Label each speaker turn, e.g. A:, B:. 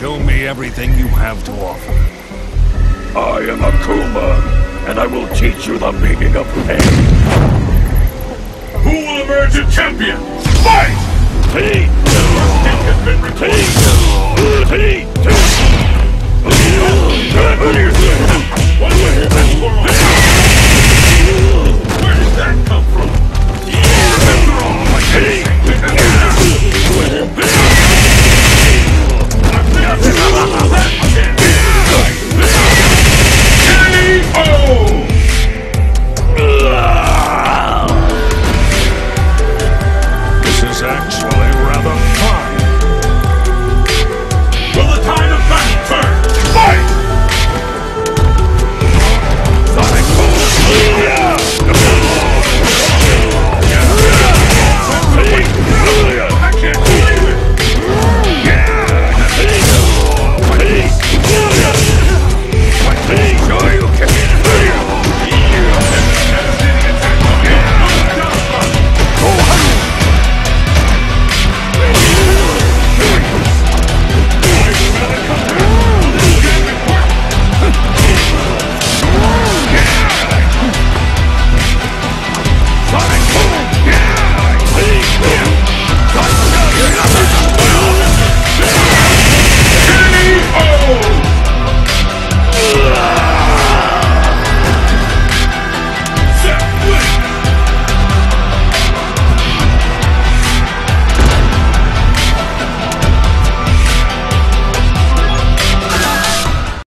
A: Show me everything you have to offer.
B: I am Akuma, and I will teach you the meaning of pain.
C: Who will emerge a champion? Fight!
B: Three,
C: First kick